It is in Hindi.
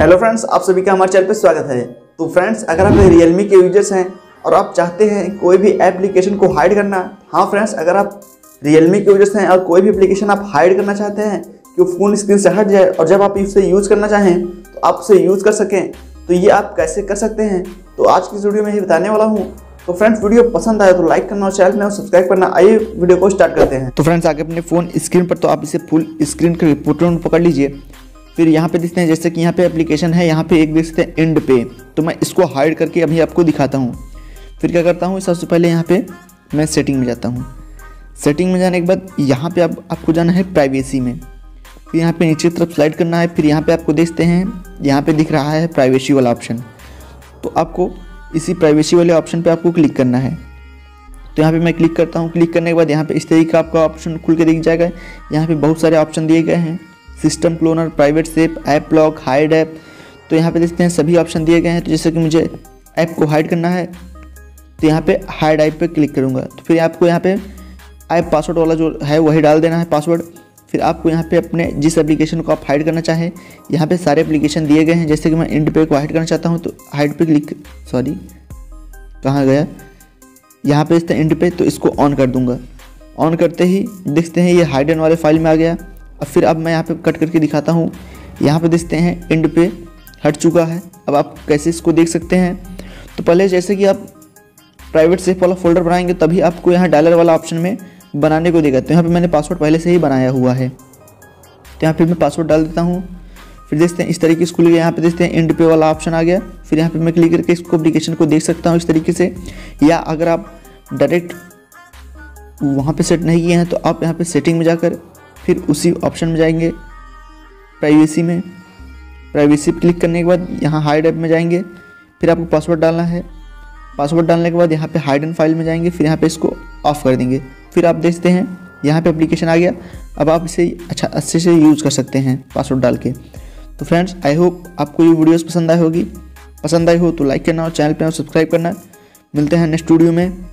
हेलो फ्रेंड्स आप सभी का हमारे चैनल पर स्वागत है। तो फ्रेंड्स अगर आप रियलमी के यूज़र्स हैं और आप चाहते हैं कोई भी एप्लीकेशन को हाइड करना हाँ फ्रेंड्स अगर आप रियलमी के यूज़र्स हैं और कोई भी एप्लीकेशन आप हाइड करना चाहते हैं कि फ़ोन स्क्रीन से हट जाए और जब आप इसे यूज़ करना चाहें तो आप उसे यूज़ कर सकें। तो ये आप कैसे कर सकते हैं? तो आज की वीडियो में ही बताने वाला हूँ। तो फ्रेंड्स वीडियो पसंद आया तो लाइक करना और चैनल में सब्सक्राइब करना। आइए वीडियो को स्टार्ट करते हैं। तो फ्रेंड्स आगे अपने फ़ोन स्क्रीन पर तो आप इसे फुल स्क्रीन के फ़ोटो पकड़ लीजिए। फिर यहाँ पे देखते हैं जैसे कि यहाँ पे एप्लीकेशन है यहाँ पे एक देख सकते हैं एंड पे तो मैं इसको हाइड करके अभी आपको दिखाता हूँ फिर क्या करता हूँ सबसे पहले यहाँ पे मैं सेटिंग में जाता हूँ सेटिंग में जाने के बाद यहाँ पे आप, आपको जाना है प्राइवेसी में फिर यहाँ पे नीचे तरफ़ स्लाइड करना है फिर यहाँ पे आपको देखते हैं यहाँ पे दिख रहा है प्राइवेसी वाला ऑप्शन तो आपको इसी प्राइवेसी वाले ऑप्शन पे आपको क्लिक करना है तो यहाँ पे मैं क्लिक करता हूँ क्लिक करने के बाद यहाँ पे इस तरीके का आपका ऑप्शन खुल के दिख जाएगा यहाँ पे बहुत सारे ऑप्शन दिए गए हैं system cloner, private safe app lock, hide app. तो यहाँ पे देखते हैं, सभी ऑप्शन दिए गए हैं। तो जैसे कि मुझे ऐप को हाइड करना है तो यहाँ पे हाइड ऐप पे क्लिक करूँगा। तो फिर आपको यहाँ पे ऐप पासवर्ड वाला जो है, वही डाल देना है पासवर्ड। फिर आपको यहाँ पे अपने जिस एप्लीकेशन को आप हाइड करना चाहें, यहाँ पे सारे एप्लीकेशन दिए गए हैं। जैसे कि मैं इंड पे को हाइड करना चाहता हूँ तो हाइड पे क्लिक, सॉरी, कहाँ गया? यहाँ पे इसका इंड पे तो इसको ऑन कर दूँगा। ऑन करते ही देखते हैं, ये हाइड हाइडन वाले फ़ाइल में आ गया। अब फिर अब मैं यहाँ पे कट करके दिखाता हूँ। यहाँ पे देखते हैं एंड पे हट चुका है। अब आप कैसे इसको देख सकते हैं? तो पहले जैसे कि आप प्राइवेट सेफ़ वाला फोल्डर बनाएँगे, तभी आपको यहाँ डॉलर वाला ऑप्शन में बनाने को देगा तो यहाँ पर मैंने पासवर्ड पहले से ही बनाया हुआ है। तो यहाँ पे मैं पासवर्ड डाल देता हूँ। फिर देखते हैं, इस तरीके से खुल गया। यहाँ पे देखते हैं एंड पे वाला ऑप्शन आ गया। फिर यहाँ पे मैं क्लिक करके इसको एप्लीकेशन को देख सकता हूँ इस तरीके से। या अगर आप डायरेक्ट वहाँ पे सेट नहीं किए हैं तो आप यहाँ पे सेटिंग में जाकर फिर उसी ऑप्शन में जाएँगे। प्राइवेसी में। प्राइवेसी पर क्लिक करने के बाद यहाँ हाइड ऐप में जाएँगे। फिर आपको पासवर्ड डालना है। पासवर्ड डालने के बाद यहाँ पे हाइड एंड फ़ाइल में जाएँगे। फिर यहाँ पे इसको ऑफ़ कर देंगे। फिर आप देखते हैं, यहाँ पे एप्लीकेशन आ गया। अब आप इसे अच्छा अच्छे से यूज़ कर सकते हैं पासवर्ड डाल के। तो फ्रेंड्स आई होप आपको ये वीडियोस पसंद आई होगी। पसंद आई हो तो लाइक करना और चैनल पर सब्सक्राइब करना। मिलते हैं नेक्स्ट वीडियो में।